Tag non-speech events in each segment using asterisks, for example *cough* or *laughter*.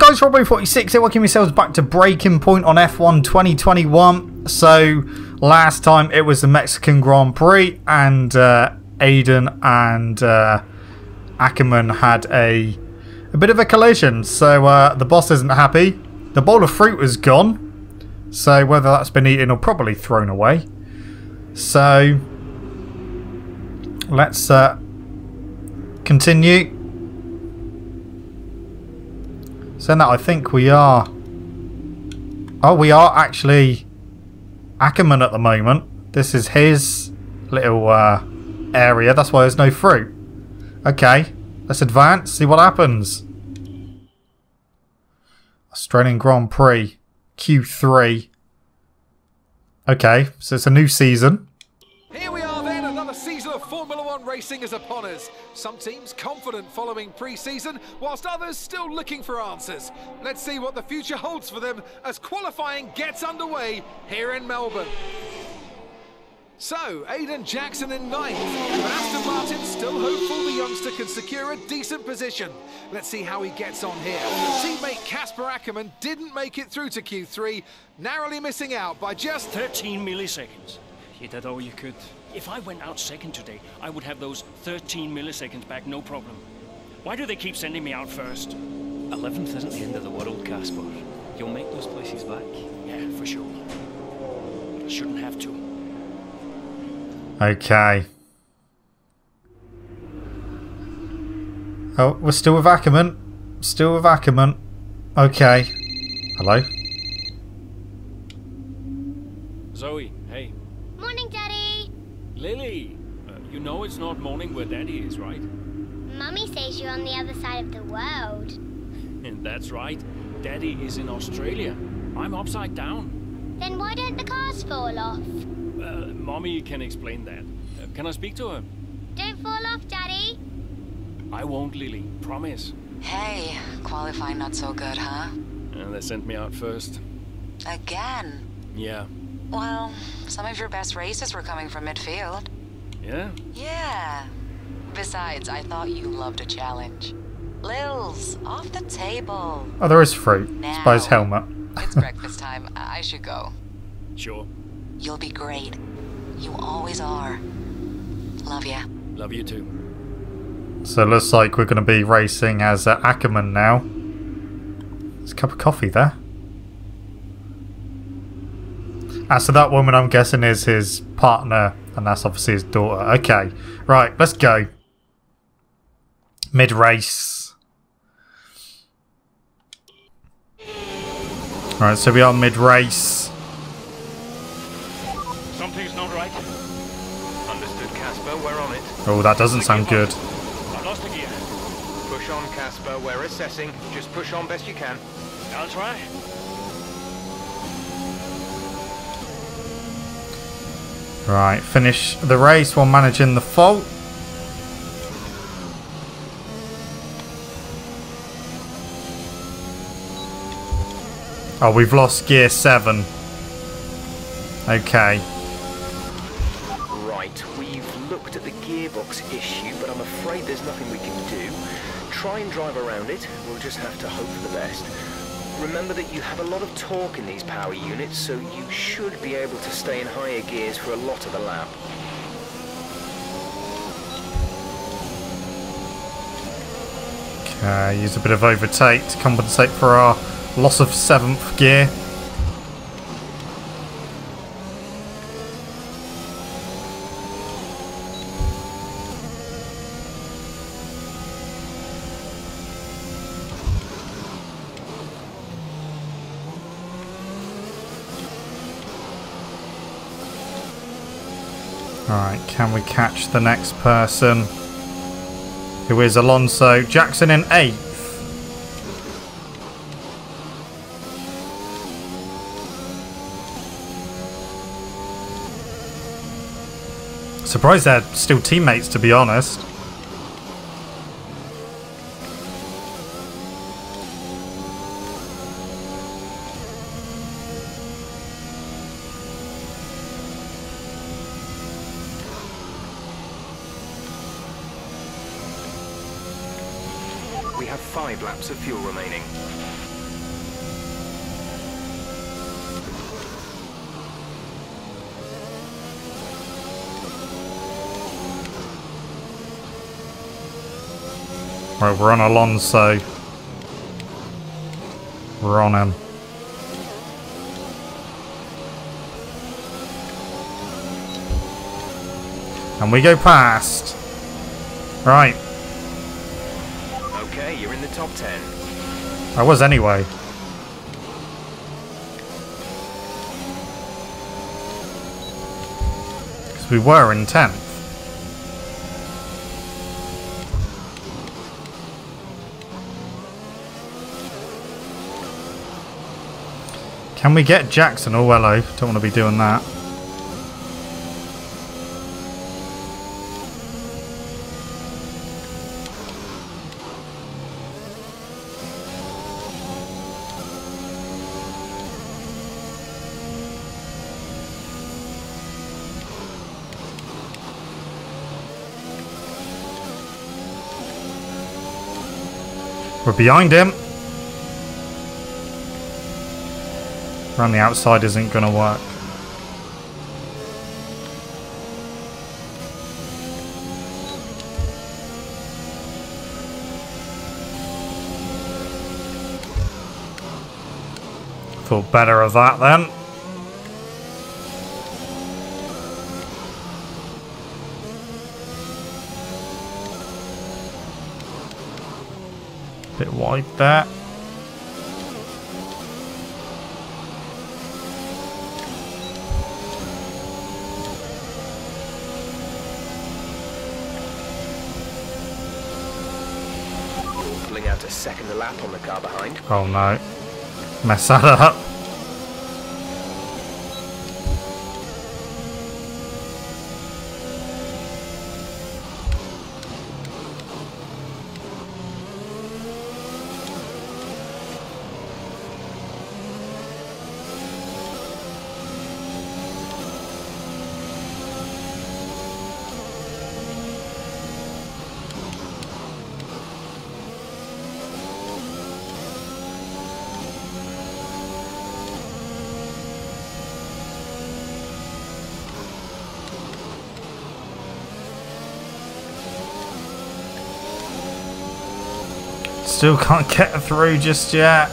guys, Robbo46 here, welcome yourselves back to Braking Point on F1 2021. So, last time it was the Mexican Grand Prix, and uh, Aiden and uh, Akkerman had a, a bit of a collision. So, uh, the boss isn't happy. The bowl of fruit is gone. So, whether that's been eaten or probably thrown away. So, let's uh, continue. So now I think we are... Oh, we are actually Akkerman at the moment. This is his little uh, area. That's why there's no fruit. Okay, let's advance, see what happens. Australian Grand Prix, Q3. Okay, so it's a new season. Here we are then, another season of Formula One racing is upon us. Some teams confident following pre-season, whilst others still looking for answers. Let's see what the future holds for them as qualifying gets underway here in Melbourne. So, Aiden Jackson in ninth, but Aston Martin still hopeful the youngster can secure a decent position. Let's see how he gets on here. Teammate Casper Akkerman didn't make it through to Q3, narrowly missing out by just 13 milliseconds. You did all you could. If I went out second today, I would have those 13 milliseconds back, no problem. Why do they keep sending me out first? 11th isn't the end of the world, Casper. You'll make those places back. Yeah, for sure. But I shouldn't have to. Okay. Oh, we're still with Akkerman. Still with Akkerman. Okay. Hello? Zoe, hey. Morning, Daddy. Lily, uh, you know it's not morning where Daddy is, right? Mummy says you're on the other side of the world. And *laughs* that's right. Daddy is in Australia. I'm upside down. Then why don't the cars fall off? Uh, Mommy can explain that. Uh, can I speak to her? Don't fall off, Daddy. I won't, Lily. Promise. Hey, qualifying not so good, huh? And they sent me out first. Again? Yeah. Well, some of your best races were coming from midfield. Yeah? Yeah. Besides, I thought you loved a challenge. Lils, off the table. Oh, there is fruit. It's by his helmet. it's *laughs* breakfast time. I should go. Sure. You'll be great. You always are. Love ya. Love you too. So it looks like we're going to be racing as uh, Akkerman now. There's a cup of coffee there. Ah, so that woman I'm guessing is his partner, and that's obviously his daughter. Okay, right, let's go. Mid-race. Right, so we are mid-race. Something's not right. Understood, Casper. We're on it. Oh, that doesn't sound good. I've lost a gear. Push on, Casper. We're assessing. Just push on best you can. I'll try. Right, finish the race while managing the fault. Oh, we've lost gear 7. Okay. Right, we've looked at the gearbox issue, but I'm afraid there's nothing we can do. Try and drive around it. We'll just have to hope for the best. Remember that you have a lot of torque in these power units, so you should be able to stay in higher gears for a lot of the lap. Okay, use a bit of overtake to compensate for our loss of 7th gear. Can we catch the next person? Who is Alonso Jackson in 8th. Surprised they're still teammates, to be honest. We're on Alonso. We're on him. And we go past. Right, Okay, you're in the top 10. I was anyway. Because we were in 10th. Can we get Jackson? Oh, hello. Don't want to be doing that. We're behind him. Around the outside isn't going to work. Thought better of that then. Bit wide there. Lap on the car behind. Oh no. Mess that up. Still can't get through just yet.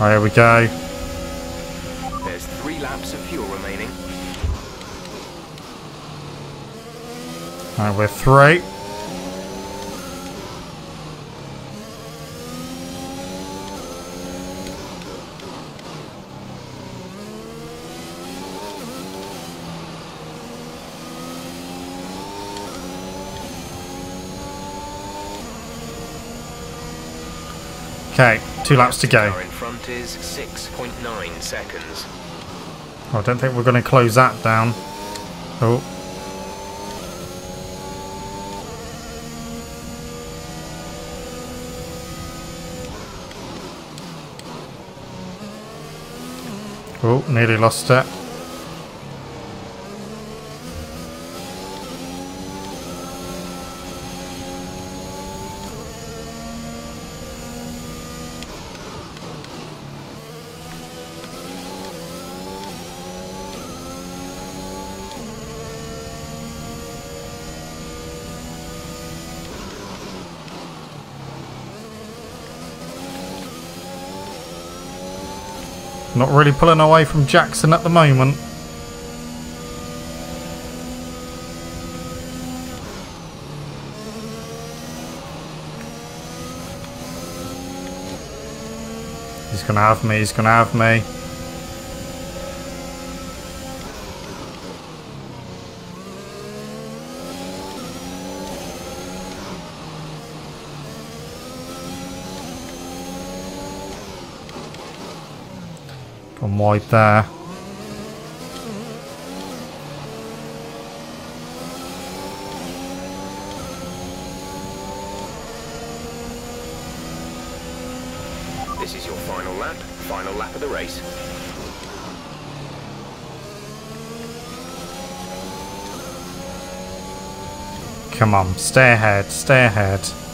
Oh, here we go. There's three laps of fuel remaining. Alright, we're through. Okay, two laps to go. Car in front is 6.9 seconds. I don't think we're going to close that down. Oh. Oh, nearly lost it. Not really pulling away from Jackson at the moment. He's gonna have me, he's gonna have me. Gone wide there. This is your final lap. Final lap of the race. Come on, stay ahead, stay ahead.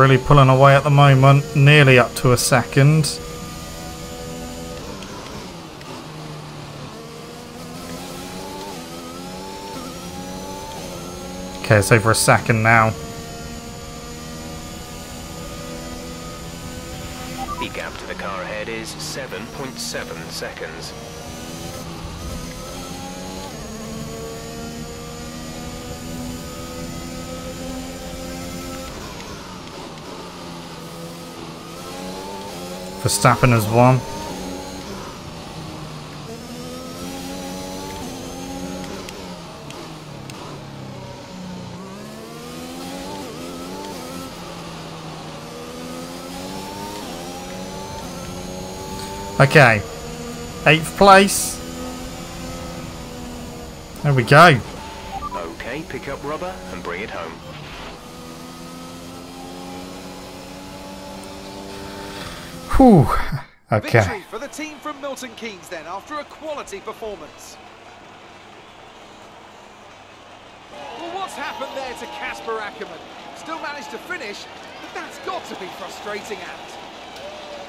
Really pulling away at the moment. Nearly up to a second. Okay, it's over a second now. The gap to the car ahead is 7.7 seconds. Verstappen has won. Okay. Eighth place. There we go. Okay, pick up rubber and bring it home. Whew. Okay. Victory for the team from Milton Keynes then, after a quality performance. Well, what's happened there to Casper Akkerman? Still managed to finish, but that's got to be frustrating at.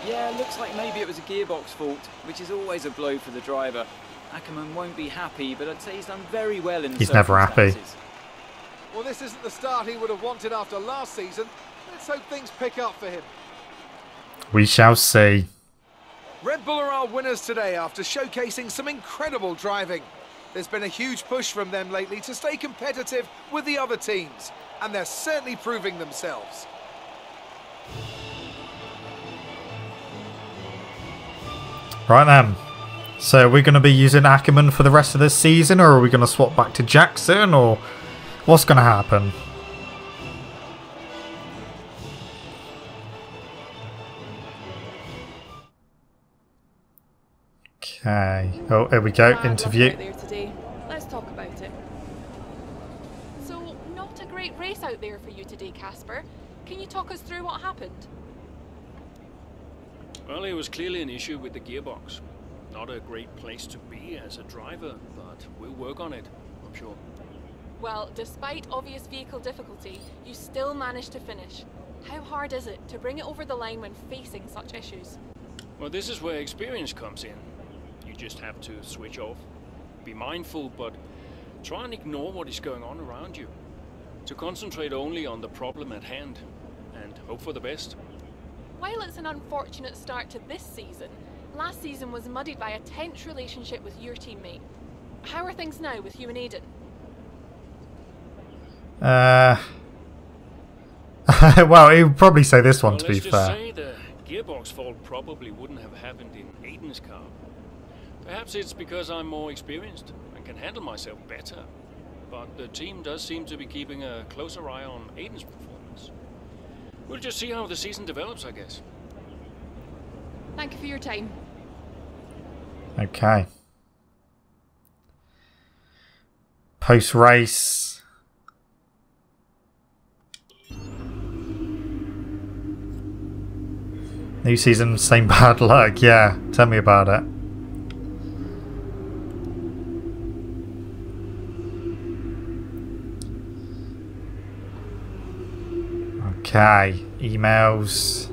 Yeah, looks like maybe it was a gearbox fault, which is always a blow for the driver. Akkerman won't be happy, but I'd say he's done very well in the He's never happy. Well, this isn't the start he would have wanted after last season. Let's hope things pick up for him. We shall see. Red Bull are our winners today after showcasing some incredible driving. There's been a huge push from them lately to stay competitive with the other teams, and they're certainly proving themselves. Right then. So we're going to be using Akkerman for the rest of this season, or are we going to swap back to Jackson, or what's going to happen? Okay. Oh, here we go. Bad Interview. out today. Let's talk about it. So, not a great race out there for you today, Casper. Can you talk us through what happened? Well, it was clearly an issue with the gearbox. Not a great place to be as a driver, but we'll work on it, I'm sure. Well, despite obvious vehicle difficulty, you still managed to finish. How hard is it to bring it over the line when facing such issues? Well, this is where experience comes in. You just have to switch off. Be mindful, but try and ignore what is going on around you. To concentrate only on the problem at hand, and hope for the best. While it's an unfortunate start to this season, last season was muddied by a tense relationship with your teammate. How are things now with you and Aiden? Uh. *laughs* well, he would probably say this one, Well, to be let's just fair. say the gearbox fault probably wouldn't have happened in Aiden's car. Perhaps it's because I'm more experienced and can handle myself better. But the team does seem to be keeping a closer eye on Aiden's performance. We'll just see how the season develops, I guess. Thank you for your time. Okay. Post race. New season, same *laughs* bad luck. Yeah, tell me about it. Okay, emails.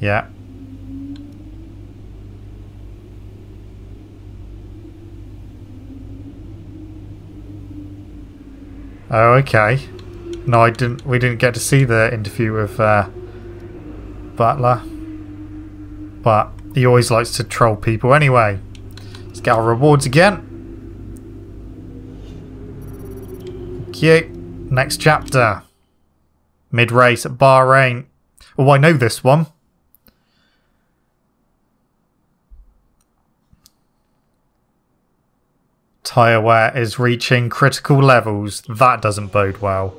Yeah. Oh, okay. No, I didn't. We didn't get to see the interview with uh, Butler, but he always likes to troll people anyway. Let's get our rewards again. Cute. Next chapter. Mid race at Bahrain. Oh, I know this one. Tyre wear is reaching critical levels. That doesn't bode well.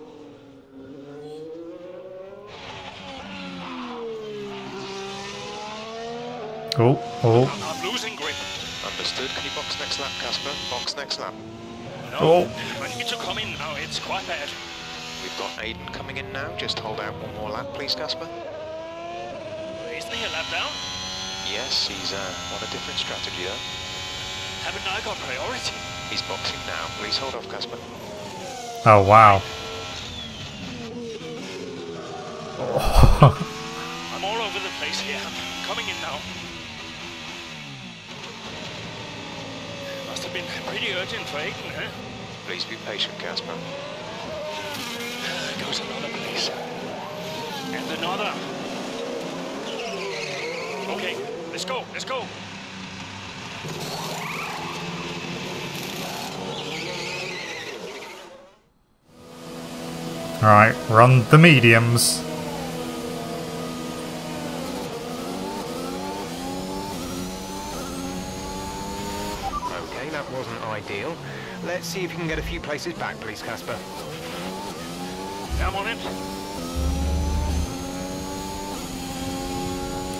Oh, oh, I'm losing grip. Understood. Can you box next lap, Casper? Box next lap. No, Oh. I need to come in now. It's quite bad. We've got Aiden coming in now. Just hold out one more lap, please, Casper. Isn't he a lap down? Yes, he's uh, on a different strategy though. Haven't I got priority? He's boxing now. Please hold off, Casper. Oh, wow. Oh. *laughs* I'm all over the place here. I'm coming in now. Have been pretty urgent for Aiden, huh? Please be patient, Casper. There uh, goes another place. And another. Okay, let's go, let's go. Alright, run the mediums. Okay, that wasn't ideal. Let's see if you can get a few places back, please, Casper. I'm on it.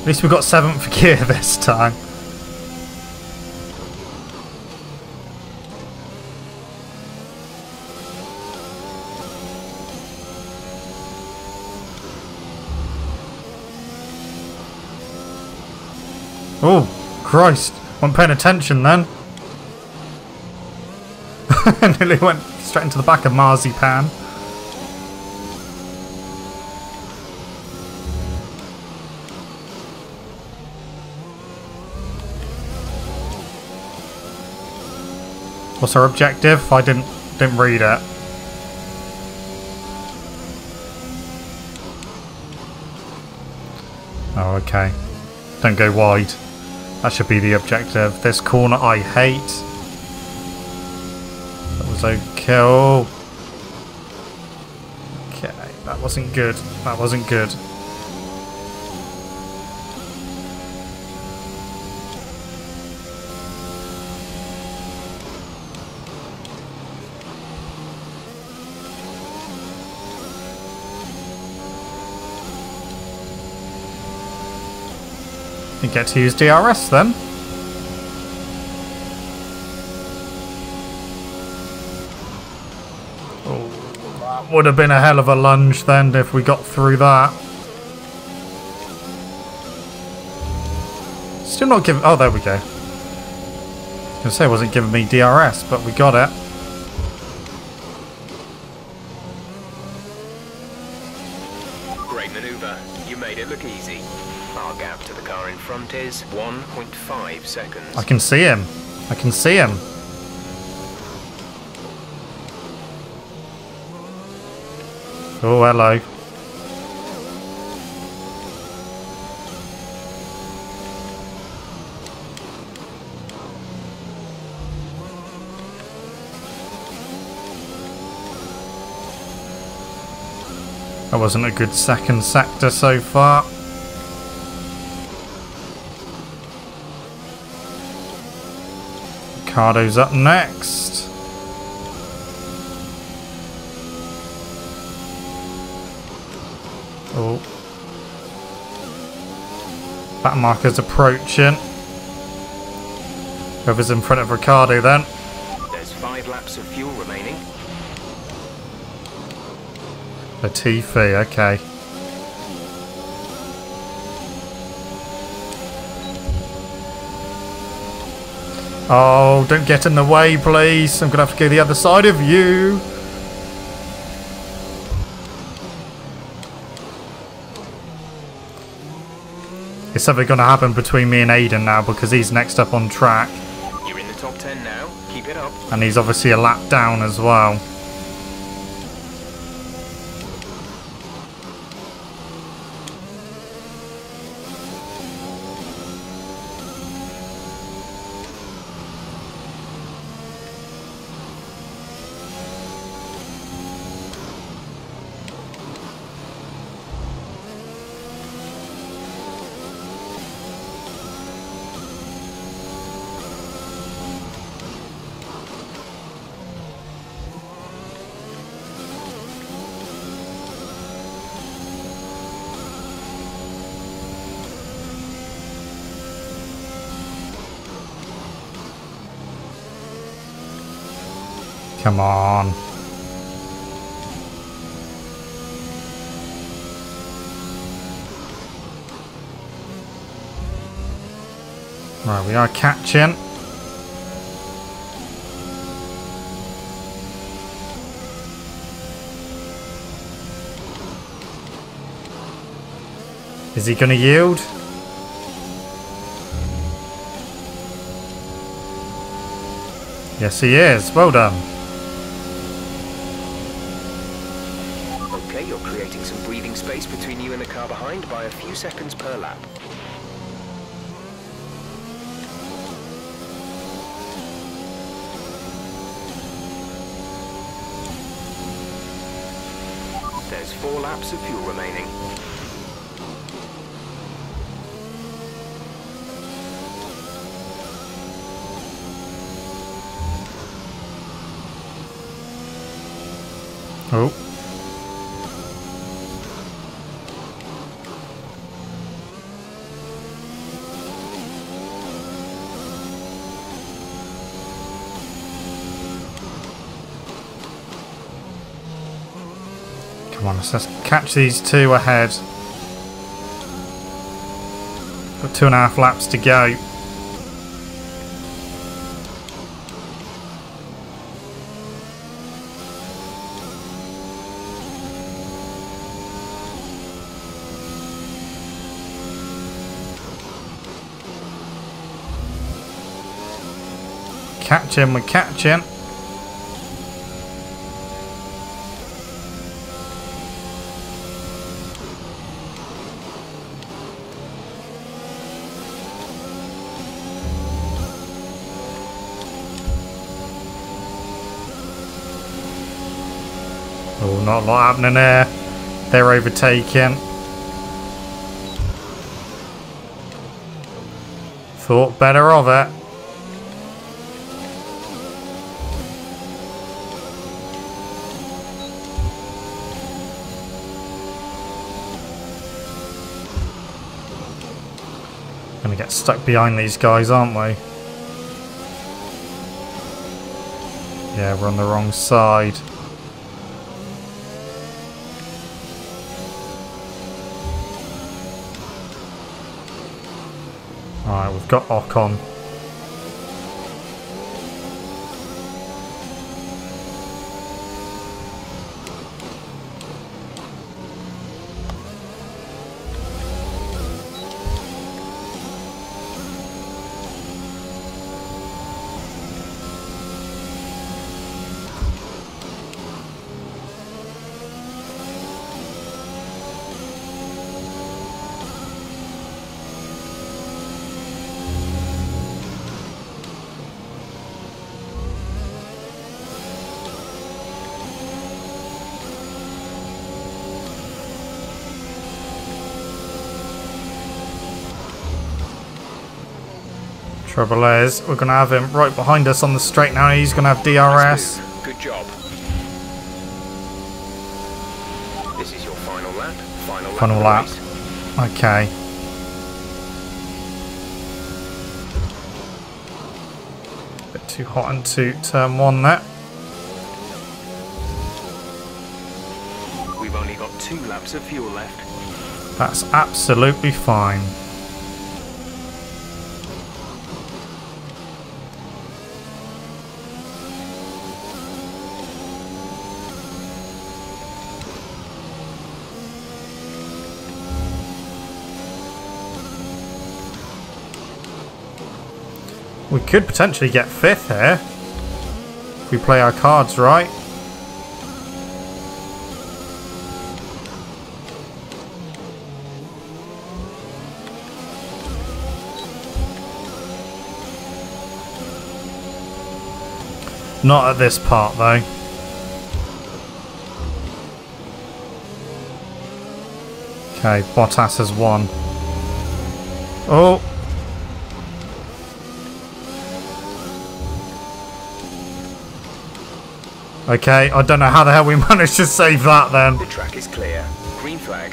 At least we got seventh gear *laughs* this time. Oh, Christ. Wasn't paying attention then. *laughs* Nearly went straight into the back of Marzipan. What's our objective? I didn't didn't read it. Oh, okay. Don't go wide. That should be the objective. This corner I hate. That was okay. Okay, that wasn't good. That wasn't good. Get to use DRS then. Would have been a hell of a lunge then if we got through that. Still not giving. Oh, there we go. I was gonna say it wasn't giving me DRS, but we got it. Great maneuver. You made it look easy. Our gap to the car in front is 1.5 seconds. I can see him. I can see him. Oh, hello. That wasn't a good second sector so far. Ricciardo's up next. Oh. Back marker's approaching. Whoever's in front of Ricciardo then. There's five laps of fuel remaining. Latifi, okay. Oh, don't get in the way, please. I'm going to have to go the other side of you. Is something going to happen between me and Aiden now because he's next up on track. You're in the top 10 now. Keep it up. And he's obviously a lap down as well. Come on. Right, we are catching. Is he going to yield? Yes, he is. Well done. Okay, you're creating some breathing space between you and the car behind by a few seconds per lap. There's four laps of fuel remaining. On, let's catch these two ahead. Got two and a half laps to go. Catching, we're catching. Oh, not a lot happening there. They're overtaking. Thought better of it. Gonna get stuck behind these guys, aren't we? Yeah, we're on the wrong side. Alright, we've got Ocon. Trouble is, we're going to have him right behind us on the straight now. He's going to have DRS. Good job. This is your final lap. Final lap. Final the lap. Okay. Bit too hot into turn one there. We've only got two laps of fuel left. That's absolutely fine. Could potentially get fifth here. If we play our cards right. Not at this part though. Okay, Bottas has won. Oh! Okay, I don't know how the hell we *laughs* managed to save that then. The track is clear. Green flag.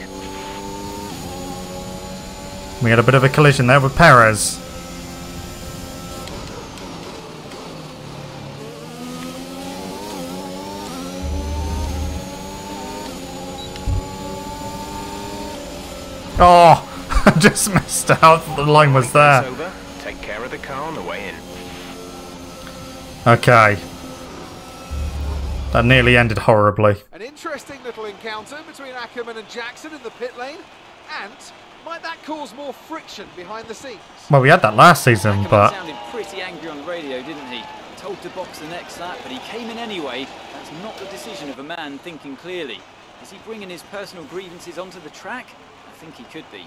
We had a bit of a collision there with Perez. Oh, *laughs* I just missed out. The line was there. Take care of the car on the way in. Okay. That nearly ended horribly. An interesting little encounter between Akkerman and Jackson in the pit lane. And might that cause more friction behind the scenes? Well, we had that last season, Akkerman but sounded pretty angry on the radio, didn't he? Told to box the next lap, but he came in anyway. That's not the decision of a man thinking clearly. Is he bringing his personal grievances onto the track? I think he could be.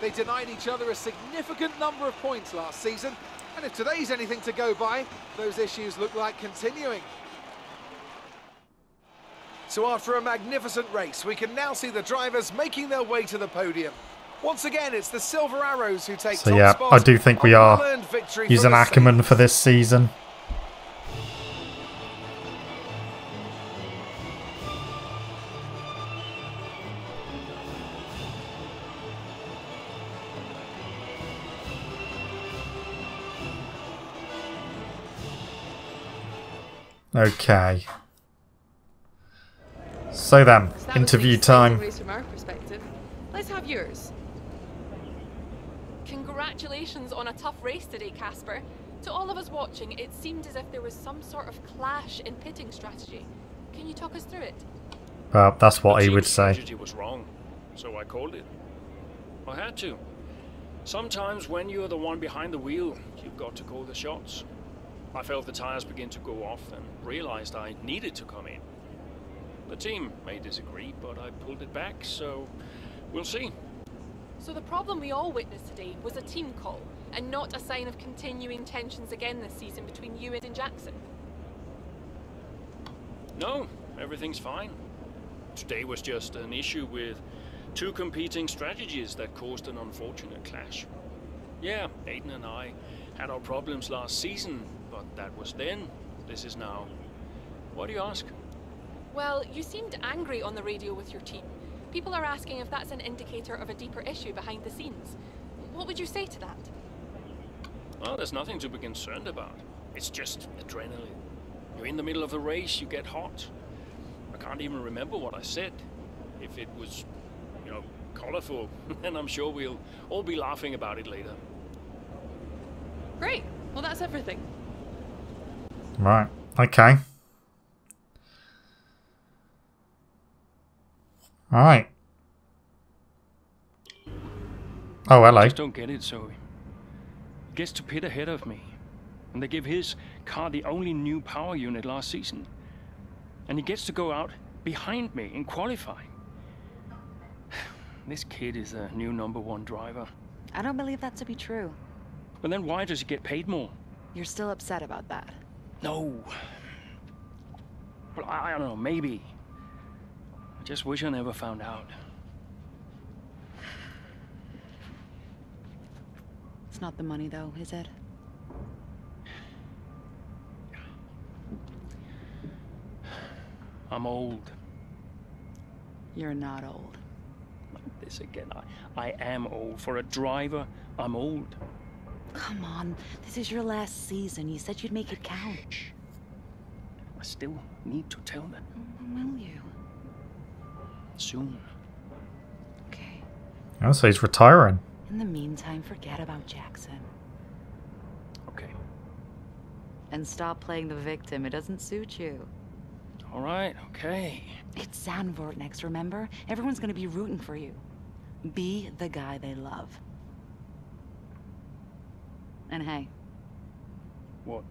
They denied each other a significant number of points last season, and if today's anything to go by, those issues look like continuing. So after a magnificent race, we can now see the drivers making their way to the podium. Once again, it's the Silver Arrows who take so yeah, I do think we are well-earned victory for using Akkerman for this season. Okay. So then, So interview time. from our perspective. Let's have yours. Congratulations on a tough race today, Casper. To all of us watching, it seemed as if there was some sort of clash in pitting strategy. Can you talk us through it? Well, that's what The he would say. strategy was wrong, so I called it. I had to. Sometimes when you're the one behind the wheel, you've got to call the shots. I felt the tires begin to go off and realized I needed to come in. The team may disagree, but I pulled it back, so we'll see. So the problem we all witnessed today was a team call, and not a sign of continuing tensions again this season between you and Jackson. No, everything's fine. Today was just an issue with two competing strategies that caused an unfortunate clash. Yeah, Aiden and I had our problems last season, but that was then. This is now. What do you ask? Well, you seemed angry on the radio with your team. People are asking if that's an indicator of a deeper issue behind the scenes. What would you say to that? Well, there's nothing to be concerned about. It's just adrenaline. You're in the middle of the race, you get hot. I can't even remember what I said. If it was, you know, colorful, *laughs* then I'm sure we'll all be laughing about it later. Great. Well, that's everything. Right. Okay. Alright. Oh, hello. I just don't get it, Zoe. He gets to pit ahead of me, and they give his car the only new power unit last season. And he gets to go out behind me in qualifying. *sighs* This kid is a new number one driver. I don't believe that to be true. But then why does he get paid more? You're still upset about that. No. Well, I, I don't know, maybe. I just wish I never found out. It's not the money, though, is it? I'm old. You're not old. Like this again. I, I am old. For a driver, I'm old. Come on, this is your last season. You said you'd make it count. I still need to tell them. When will you? Soon. Okay. Oh, so he's retiring. In the meantime, forget about Jackson. Okay. And stop playing the victim. It doesn't suit you. All right, okay. It's Zandvoort next, remember? Everyone's gonna be rooting for you. Be the guy they love. And hey, What?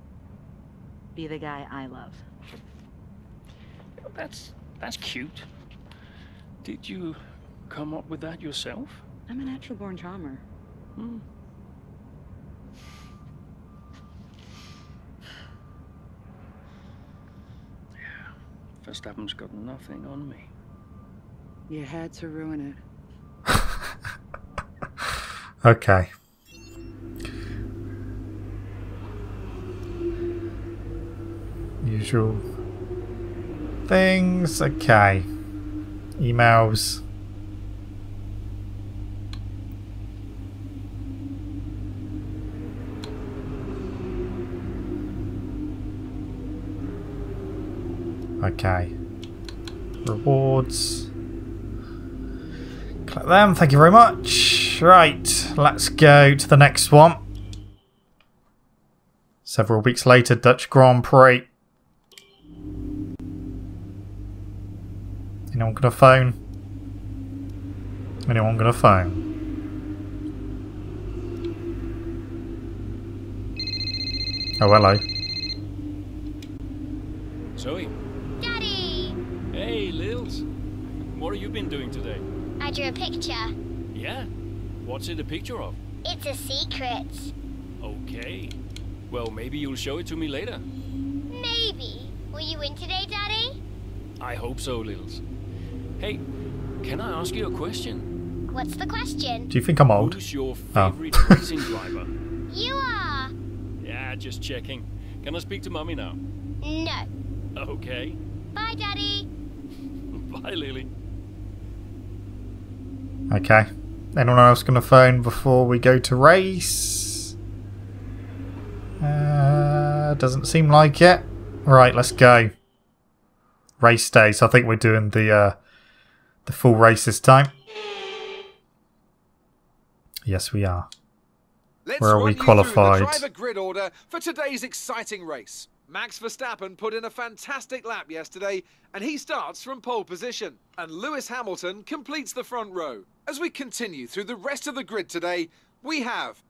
be the guy I love. That's that's cute. Did you come up with that yourself? I'm a natural born charmer. Hmm. Yeah. Verstappen's got nothing on me. You had to ruin it. *laughs* Okay. Usual things. Okay. Emails. Okay. Rewards. Collect them. Thank you very much. Right. Let's go to the next one. Several weeks later, Dutch Grand Prix. Anyone got a phone? Anyone got a phone? Oh, hello. Zoe. Daddy! Hey, Lils. What have you been doing today? I drew a picture. Yeah? What's it a picture of? It's a secret. Okay. Well, maybe you'll show it to me later. Maybe. Will you win today, Daddy? I hope so, Lils. Hey, can I ask you a question? What's the question? Do you think I'm old? Who's your Oh. racing *laughs* driver? You are. Yeah, just checking. Can I speak to Mummy now? No. Okay. Bye, Daddy. *laughs* Bye, Lily. Okay. Anyone else going to phone before we go to race? Uh, doesn't seem like it. Right, let's go. Race day. So I think we're doing the uh, the full race this time. Yes, we are. Let's Where are we qualified? the driver grid order for today's exciting race. Max Verstappen put in a fantastic lap yesterday, and he starts from pole position. And Lewis Hamilton completes the front row. As we continue through the rest of the grid today, we have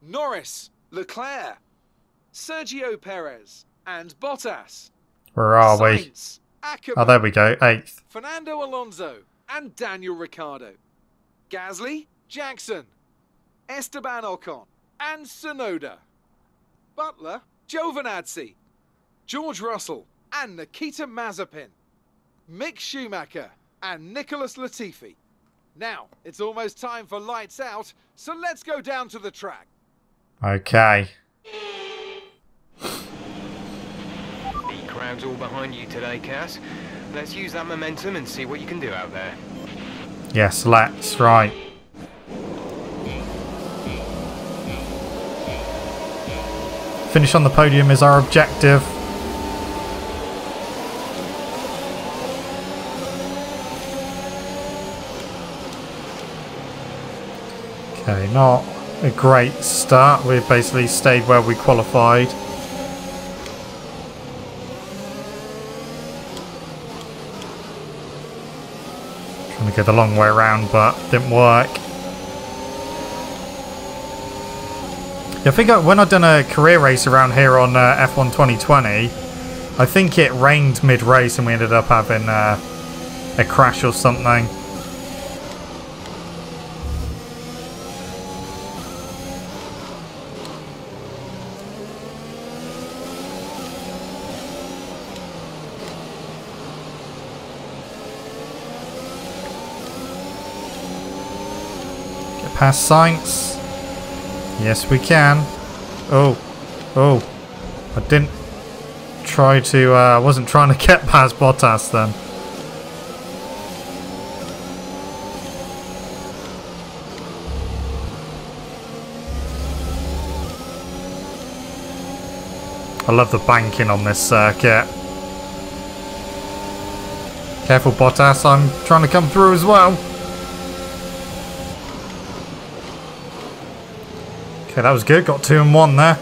Norris, Leclerc, Sergio Perez, and Bottas. Where are we? Sainz, Akkerman, Oh, there we go. Eighth. Fernando Alonso and Daniel Ricciardo. Gasly, Jackson, Esteban Ocon, and Tsunoda. Butler, Giovinazzi, George Russell, and Nikita Mazepin. Mick Schumacher and Nicholas Latifi. Now, it's almost time for lights out, so let's go down to the track. Okay. The crowd's all behind you today, Cass. Let's use that momentum and see what you can do out there. Yes, let's. Right. Finish on the podium is our objective. Okay, not a great start. We've basically stayed where we qualified. To go the long way around, but didn't work. Yeah, I think I, when I've done a career race around here on uh, F1 2020, I think it rained mid-race and we ended up having uh, a crash or something. Past Sainz. Yes, we can. Oh, oh. I didn't try to, uh, I wasn't trying to *laughs* get past Bottas then. I love the banking on this circuit. Careful, Bottas, I'm trying to come through as well. Okay, that was good. Got two and one there.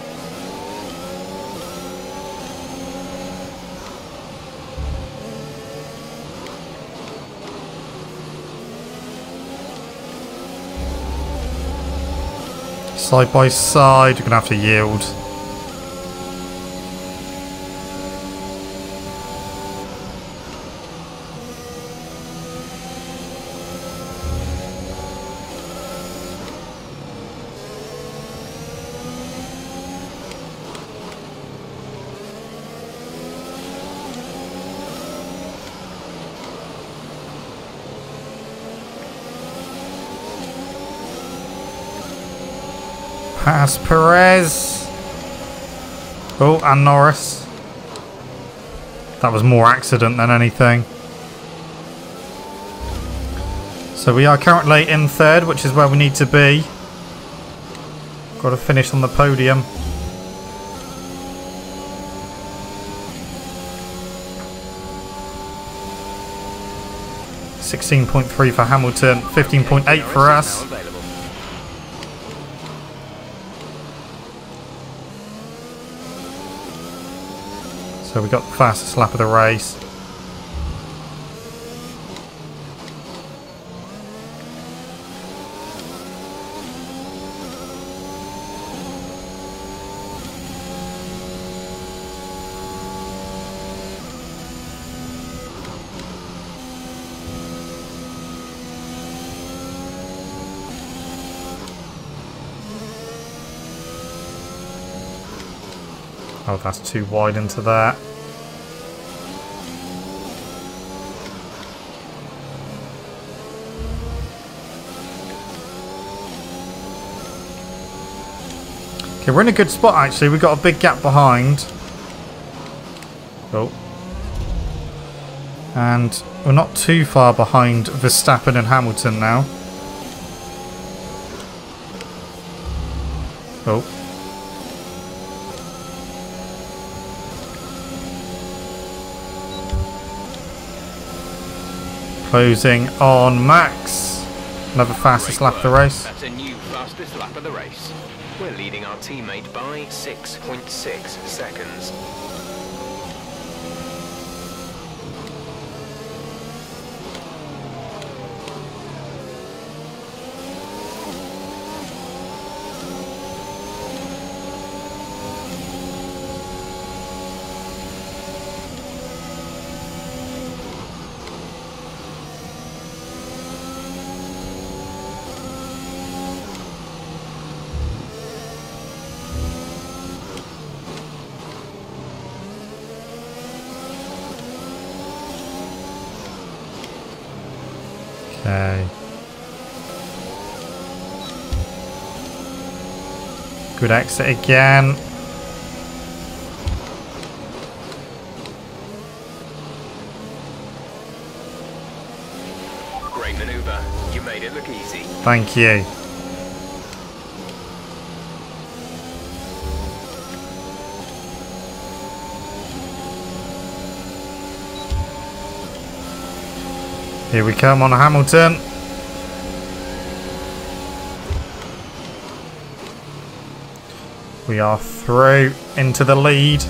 Side by side, you're going to have to yield. Pass Perez. Oh, and Norris. That was more accident than anything. So we are currently in third, which is where we need to be. Got to finish on the podium. Sixteen point three for Hamilton, fifteen point eight for us. So we got the fastest lap of the race. Oh, that's too wide into that. Okay, we're in a good spot actually. We've got a big gap behind. Oh. And we're not too far behind Verstappen and Hamilton now. Oh. Closing on Max. Another fastest lap of the race. That's a new fastest lap of the race. We're leading our teammate by 6.6 seconds. Okay. Good exit again. Great maneuver. You made it look easy. Thank you. Here we come on Hamilton. We are through into the lead.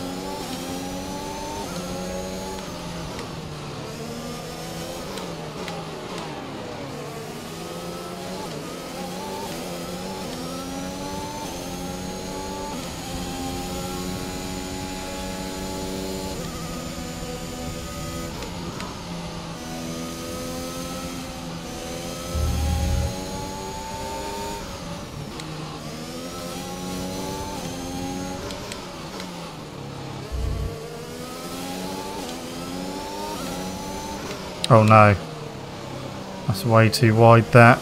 Oh no. That's way too wide that.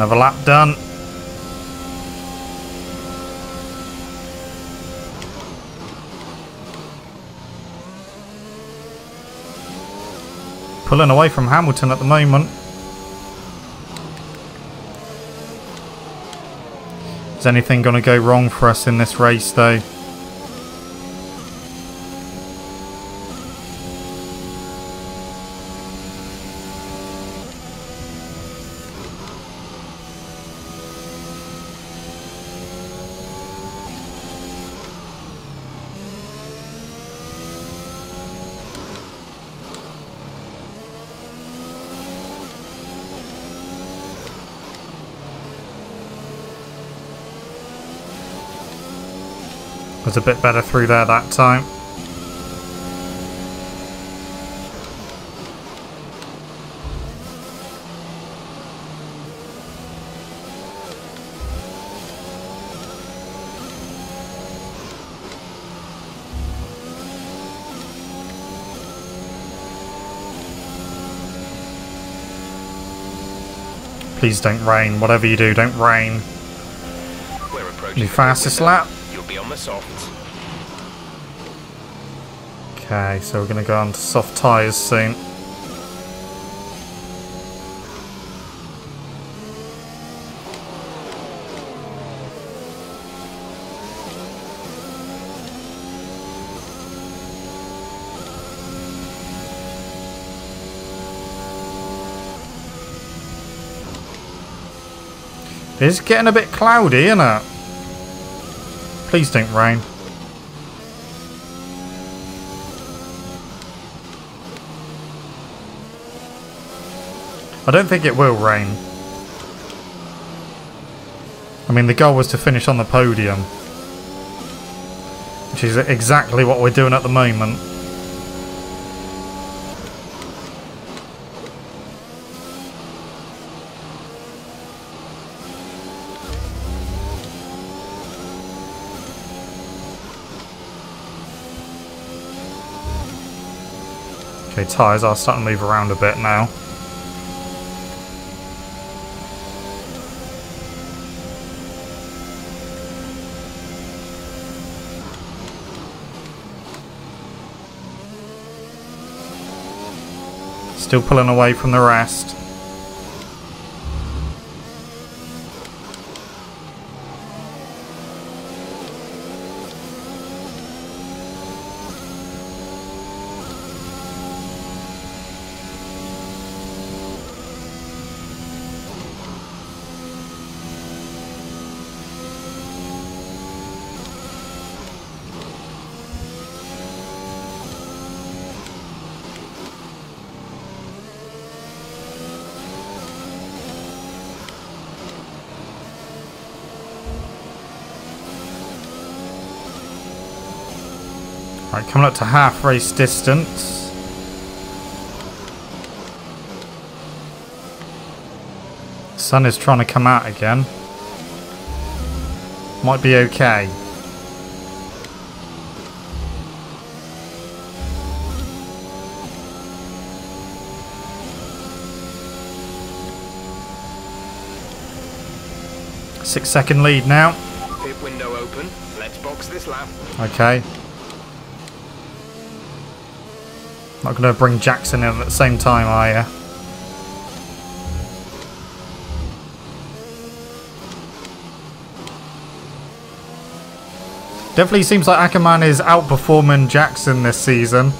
Another lap done. Pulling away from Hamilton at the moment. Is anything going to go wrong for us in this race though? Was a bit better through there that time. Please don't rain. Whatever you do, don't rain. We're approaching New the fastest lap on. Okay, so we're going to go on to soft tyres soon. It's getting a bit cloudy, isn't it? Please don't rain. I don't think it will rain. I mean, the goal was to finish on the podium. Which is exactly what we're doing at the moment. Okay, tyres are starting to move around a bit now. Still pulling away from the rest. Right, coming up to half race distance. Sun is trying to come out again. Might be okay. Six second lead now. Pit window open. Let's box this lap. Okay. Not going to bring Jackson in at the same time, are you? Definitely seems like Akkerman is outperforming Jackson this season.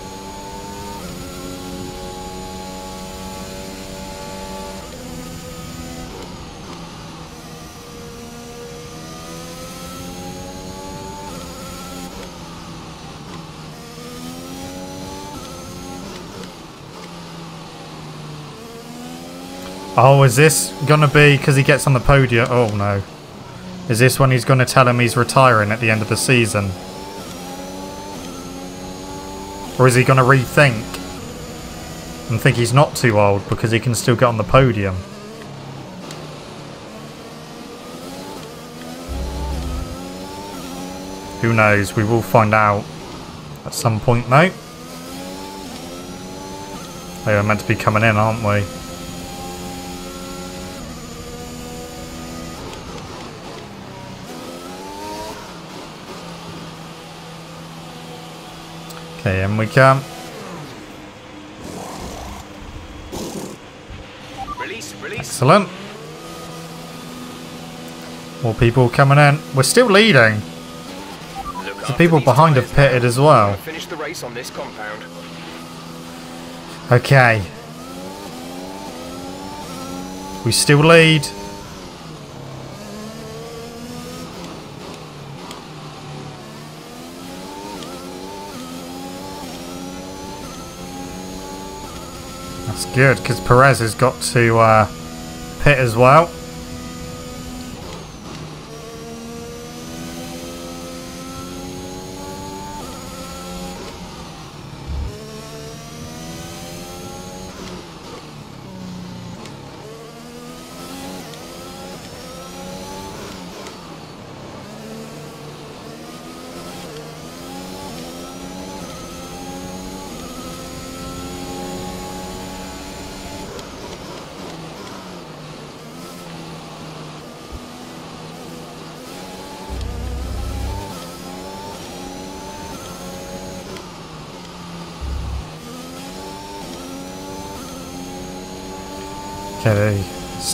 Oh, is this gonna be because he gets on the podium? Oh no. Is this when he's gonna tell him he's retiring at the end of the season? Or is he gonna rethink and think he's not too old because he can still get on the podium? Who knows? We will find out at some point though. They are meant to be coming in, aren't we? Okay, and we come. Release, release. Excellent. More people coming in. We're still leading. Look The people behind have pitted as well. Finish the race on this compound. Okay. We still lead. Good because Perez has got to uh, pit as well.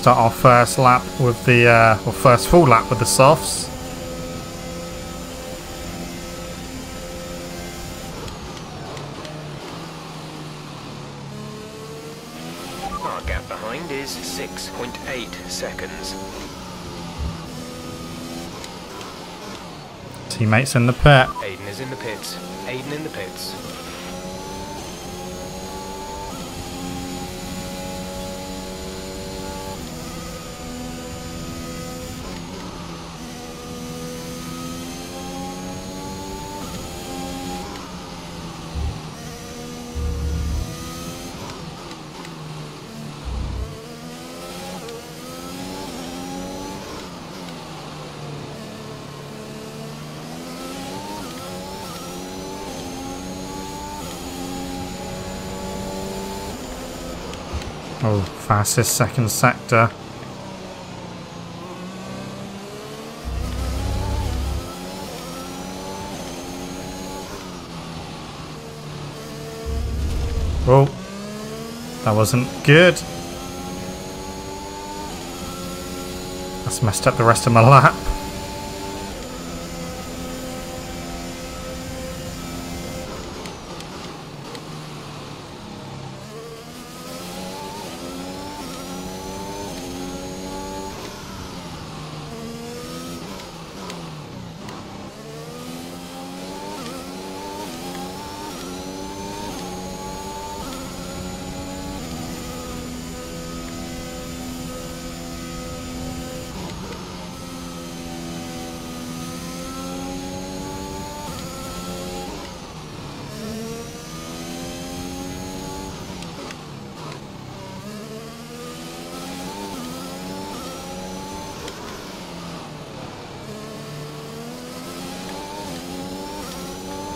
start our first lap with the, uh, or first full lap with the softs. Our gap behind is 6.8 seconds. Teammates in the pit. Aiden is in the pits. Aiden in the pits. Fastest second sector. Oh, that wasn't good. That's messed up the rest of my *laughs* lap.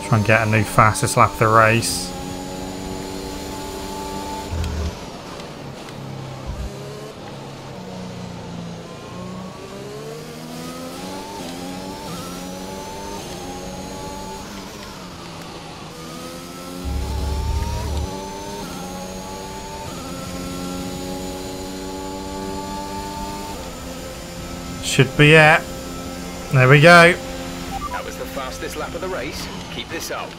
Try and get a new fastest lap of the race. Should be it. There we go. That was the fastest lap of the race. Keep this up.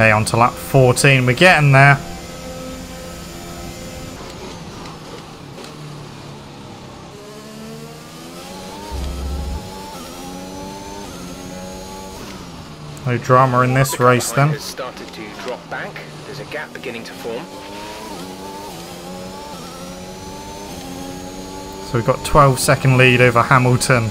Okay, on to lap 14. We're getting there. No drama in this The race then. Has started to drop back. There's a gap beginning to form. So we've got 12 second lead over Hamilton.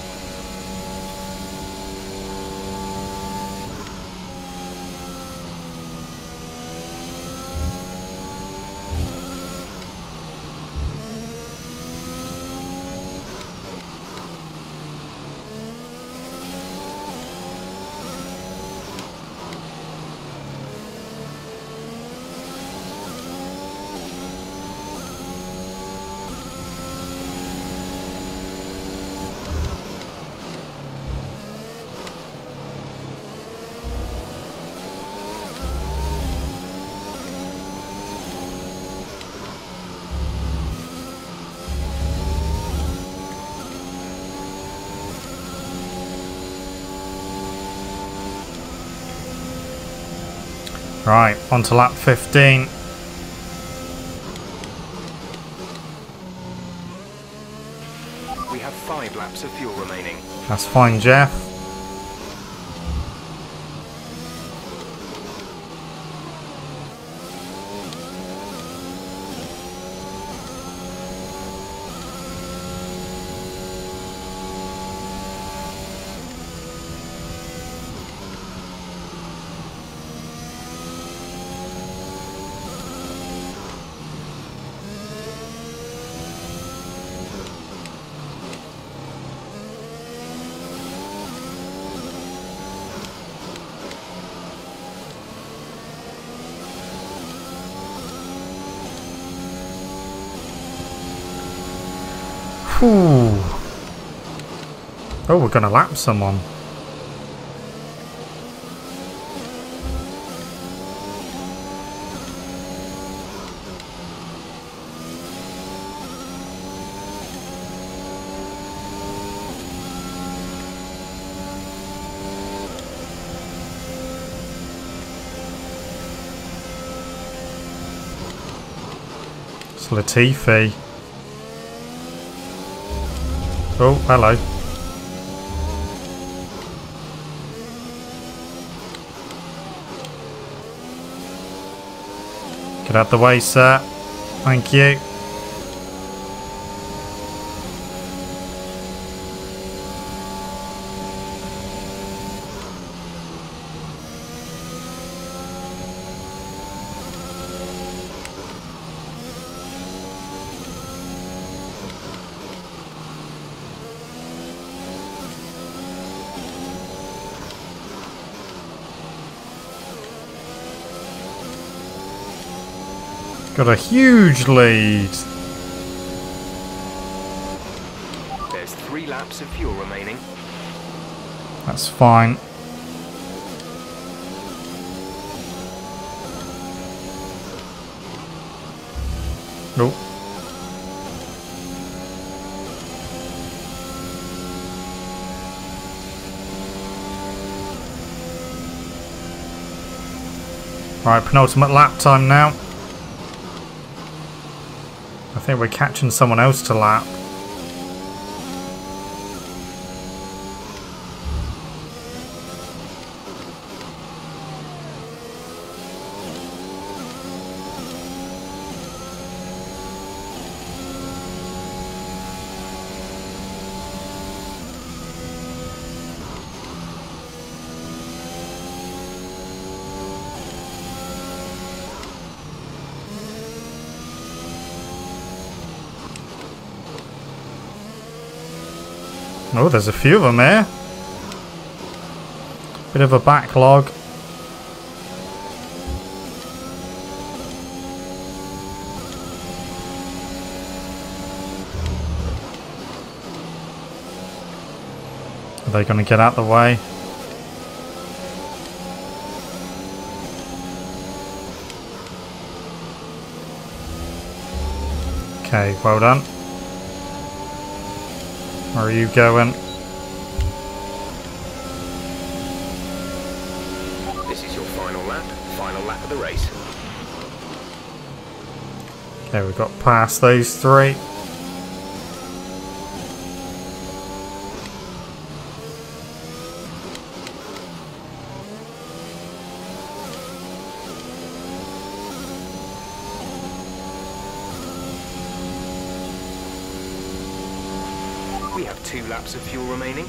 Right, on to lap 15. We have five laps of fuel remaining. That's fine, Jeff. Whew. Oh, we're going to lap someone. Latifi. Oh, hello. Get out the way, sir. Thank you. Got a huge lead. There's three laps of fuel remaining. That's fine. Nope. Right, penultimate lap time now. I think we're catching someone else to lap. Oh, there's a few of them here. Bit of a backlog. Are they going to get out the way? Okay, well done. Where are you going? This is your final lap, final lap of the race. Okay, we've got past those three. We have two laps of fuel remaining.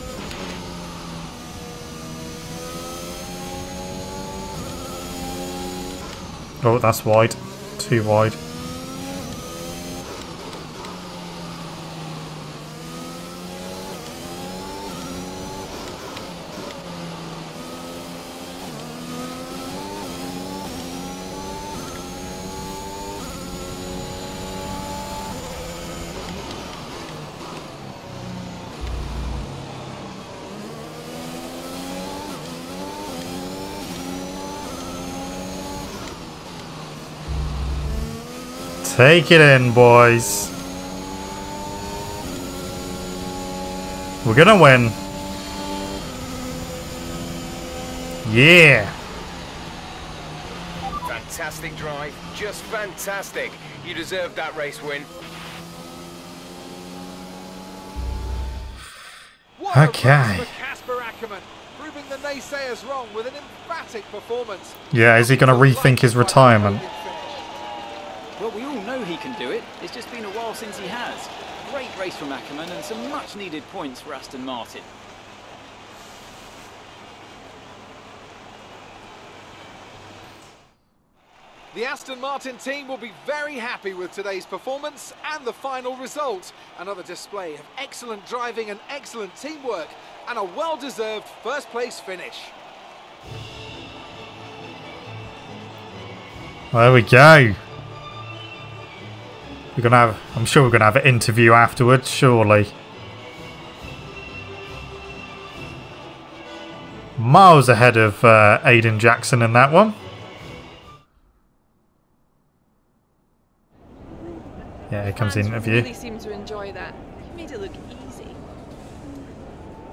Oh, that's wide. Too wide. Take it in, boys. We're gonna win. Yeah. Fantastic drive, just fantastic. You deserve that race win. Okay. Casper Akkerman, proving the naysayers wrong with an emphatic performance. Yeah, is he gonna rethink his retirement? Well, we all know he can do it. It's just been a while since he has. Great race from Akkerman and some much needed points for Aston Martin. The Aston Martin team will be very happy with today's performance and the final result. Another display of excellent driving and excellent teamwork, and a well-deserved first-place finish. There we go. We're gonna have. I'm sure we're gonna have an interview afterwards. Surely. Miles ahead of uh, Aiden Jackson in that one. Yeah, here comes the Fans interview. really seem to enjoy that. You made it look easy.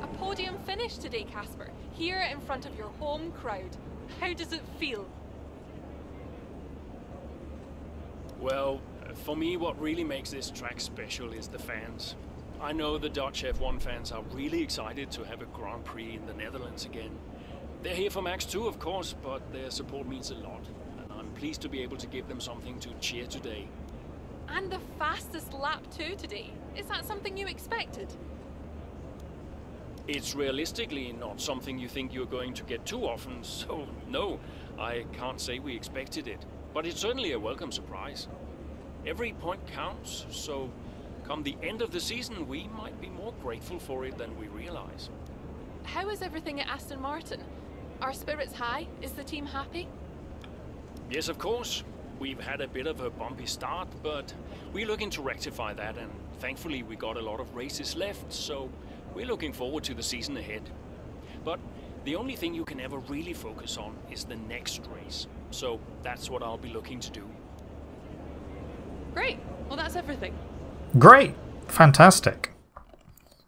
A podium finish today, Casper. Here in front of your home crowd. How does it feel? Well, for me, what really makes this track special is the fans. I know the Dutch F1 fans are really excited to have a Grand Prix in the Netherlands again. They're here for Max too, of course, but their support means a lot. And I'm pleased to be able to give them something to cheer today. And the fastest lap too today. Is that something you expected? It's realistically not something you think you're going to get too often, *laughs* so no, I can't say we expected it. But it's certainly a welcome surprise. Every point counts, so come the end of the season, we might be more grateful for it than we realize. How is everything at Aston Martin? Are spirits high? Is the team happy? Yes, of course. We've had a bit of a bumpy start, but we're looking to rectify that, and thankfully we got a lot of races left, so we're looking forward to the season ahead. But the only thing you can ever really focus on is the next race, so that's what I'll be looking to do. Great. Well, that's everything. Great. Fantastic.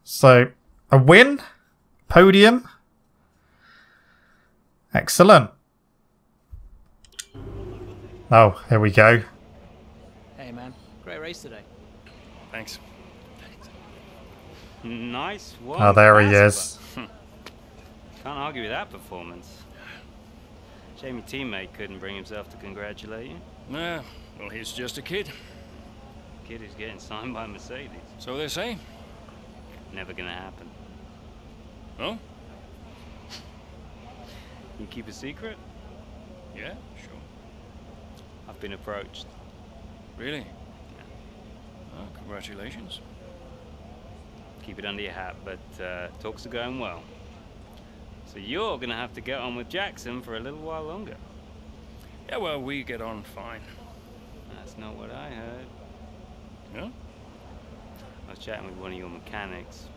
So, a win? Podium? Excellent. Oh, here we go. Hey man, great race today. Thanks. Nice one. Oh, there he is. *laughs* Can't argue with that performance. Shame your teammate couldn't bring himself to congratulate you. Nah, well, he's just a kid. Kid who's getting signed by Mercedes. So they say. Never gonna happen. Oh? You keep a secret? Yeah, sure. I've been approached. Really? Oh, congratulations. Keep it under your hat, but uh, talks are going well. So you're gonna have to get on with Jackson for a little while longer. Yeah, well, we get on fine. That's not what I heard. Yeah? I was chatting with one of your mechanics.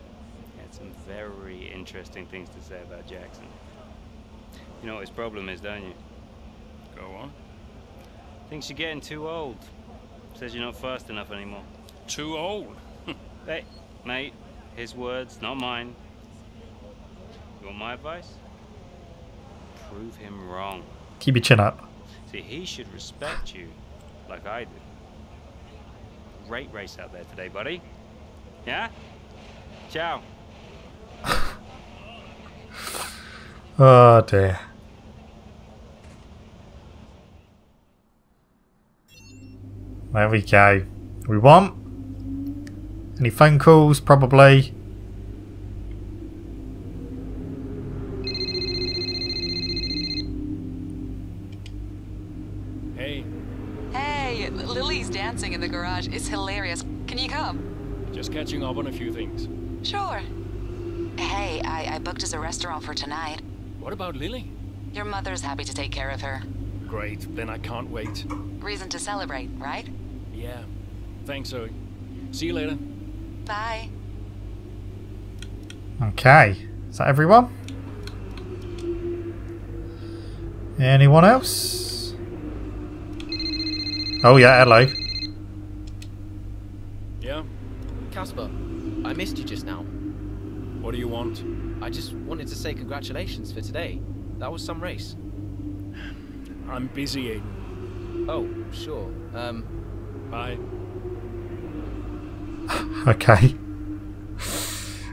He had some very interesting things to say about Jackson. You know what his problem is, don't you? Go on. Thinks you're getting too old. Says you're not fast enough anymore. Too old? *laughs* hey, mate, his words, not mine. You want my advice? Prove him wrong. Keep your chin up. See, he should respect you like I do. Great race out there today, buddy. Yeah? Ciao. *laughs* Ah, oh dear. There we go. We want any phone calls? Probably. Hey, Hey, Lily's dancing in the garage. It's hilarious. Can you come? just catching up on a few things. Sure. Hey, I, I booked us a for tonight. What about Lily? Your mother's happy to take care of her. Great, then I can't wait. Reason to celebrate, right? Yeah. Thanks, Zoe. See you later. Bye. Okay. Is that everyone? Anyone else? Oh yeah, hello. Yeah? Casper, I missed you just now. What do you want? I just wanted to say congratulations for today. That was some race. I'm busy, Aiden. Oh, sure. Um, Bye. *laughs* Okay.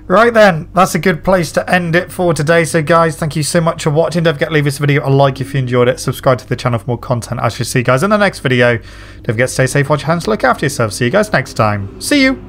Right then, that's a good place to end it for today. So, guys, thank you so much for watching. Don't forget to leave this video a like if you enjoyed it. Subscribe to the channel for more content. I shall see you guys in the next video. Don't forget to stay safe, watch your hands, look after yourself. See you guys next time. See you.